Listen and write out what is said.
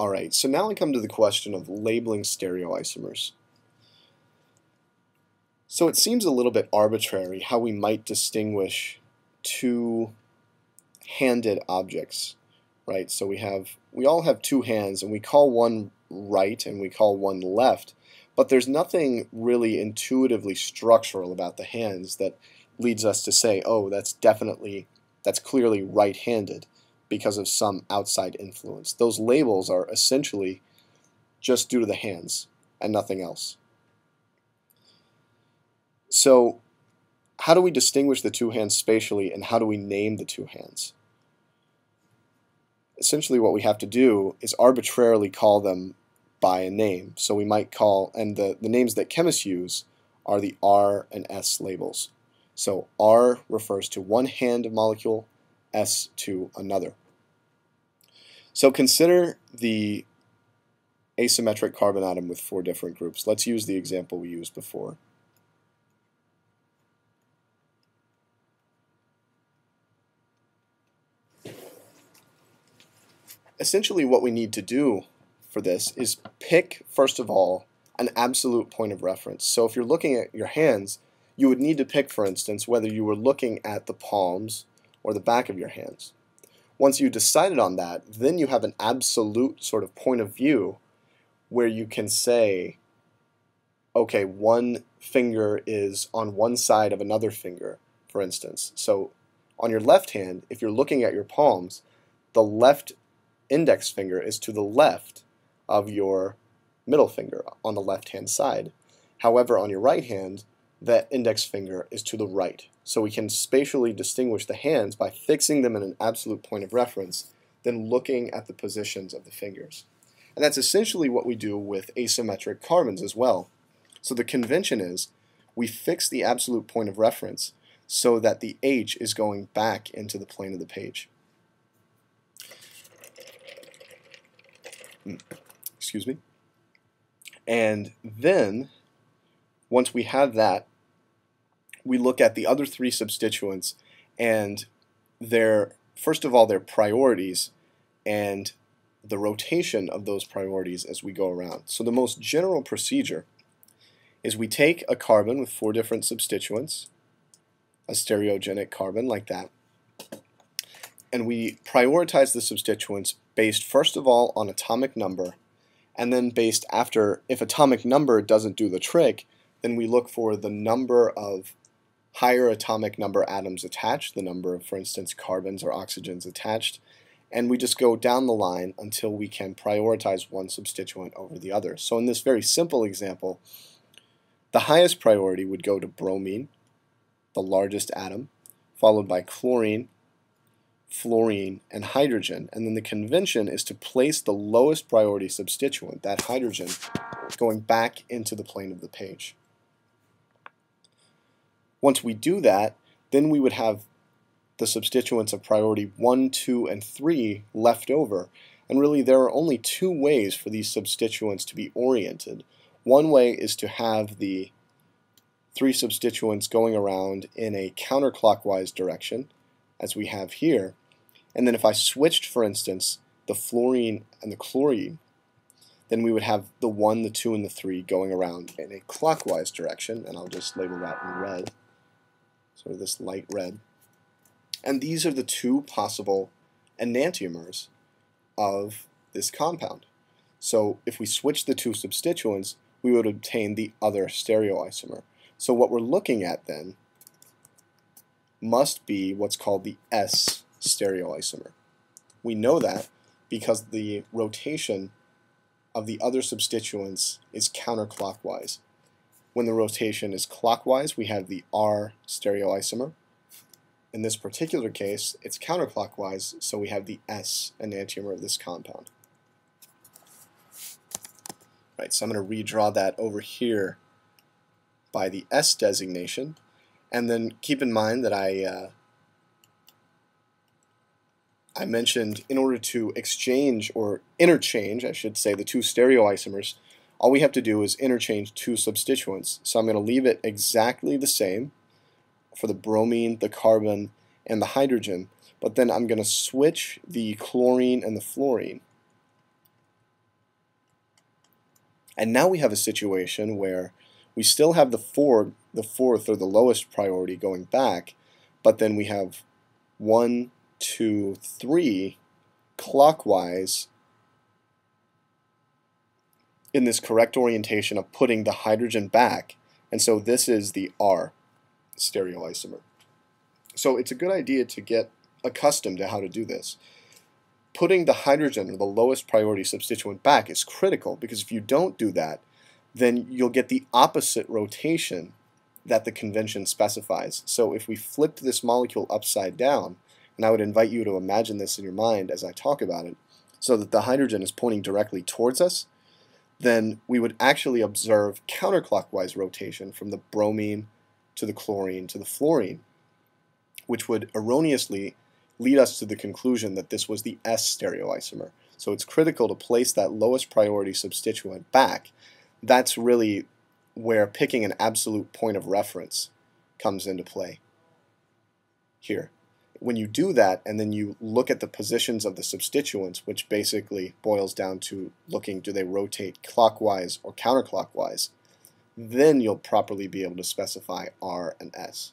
Alright, so now I come to the question of labeling stereoisomers. So it seems a little bit arbitrary how we might distinguish two handed objects, right? So we have we all have two hands and we call one right and we call one left, but there's nothing really intuitively structural about the hands that leads us to say, oh, that's definitely that's clearly right-handed because of some outside influence. Those labels are essentially just due to the hands and nothing else. So how do we distinguish the two hands spatially and how do we name the two hands? Essentially what we have to do is arbitrarily call them by a name. So we might call, and the, the names that chemists use are the R and S labels. So R refers to one hand molecule, S to another. So consider the asymmetric carbon atom with four different groups. Let's use the example we used before. Essentially what we need to do for this is pick, first of all, an absolute point of reference. So if you're looking at your hands, you would need to pick, for instance, whether you were looking at the palms or the back of your hands. Once you decided on that, then you have an absolute sort of point of view where you can say, okay, one finger is on one side of another finger, for instance. So on your left hand, if you're looking at your palms, the left index finger is to the left of your middle finger on the left hand side. However, on your right hand, that index finger is to the right. So we can spatially distinguish the hands by fixing them in an absolute point of reference, then looking at the positions of the fingers. And that's essentially what we do with asymmetric carbons as well. So the convention is we fix the absolute point of reference so that the H is going back into the plane of the page. Hmm. Excuse me. And then, once we have that, we look at the other three substituents and their, first of all, their priorities and the rotation of those priorities as we go around. So the most general procedure is we take a carbon with four different substituents, a stereogenic carbon like that, and we prioritize the substituents based first of all on atomic number and then based after if atomic number doesn't do the trick then we look for the number of higher atomic number atoms attached, the number of, for instance, carbons or oxygens attached, and we just go down the line until we can prioritize one substituent over the other. So in this very simple example, the highest priority would go to bromine, the largest atom, followed by chlorine, fluorine, and hydrogen. And then the convention is to place the lowest priority substituent, that hydrogen, going back into the plane of the page. Once we do that, then we would have the substituents of priority 1, 2, and 3 left over. And really there are only two ways for these substituents to be oriented. One way is to have the three substituents going around in a counterclockwise direction, as we have here. And then if I switched, for instance, the fluorine and the chlorine, then we would have the 1, the 2, and the 3 going around in a clockwise direction, and I'll just label that in red sort of this light red. And these are the two possible enantiomers of this compound. So if we switch the two substituents, we would obtain the other stereoisomer. So what we're looking at then must be what's called the S stereoisomer. We know that because the rotation of the other substituents is counterclockwise. When the rotation is clockwise, we have the R stereoisomer. In this particular case, it's counterclockwise, so we have the S enantiomer of this compound. Right, so I'm going to redraw that over here by the S designation. And then keep in mind that I uh, I mentioned in order to exchange or interchange, I should say, the two stereoisomers, all we have to do is interchange two substituents. So I'm going to leave it exactly the same for the bromine, the carbon, and the hydrogen, but then I'm going to switch the chlorine and the fluorine. And now we have a situation where we still have the four, the fourth or the lowest priority going back, but then we have one, two, three clockwise in this correct orientation of putting the hydrogen back. And so this is the R stereoisomer. So it's a good idea to get accustomed to how to do this. Putting the hydrogen or the lowest priority substituent back is critical because if you don't do that, then you'll get the opposite rotation that the convention specifies. So if we flipped this molecule upside down, and I would invite you to imagine this in your mind as I talk about it, so that the hydrogen is pointing directly towards us, then we would actually observe counterclockwise rotation from the bromine to the chlorine to the fluorine, which would erroneously lead us to the conclusion that this was the S stereoisomer. So it's critical to place that lowest priority substituent back. That's really where picking an absolute point of reference comes into play here when you do that and then you look at the positions of the substituents, which basically boils down to looking do they rotate clockwise or counterclockwise, then you'll properly be able to specify R and S.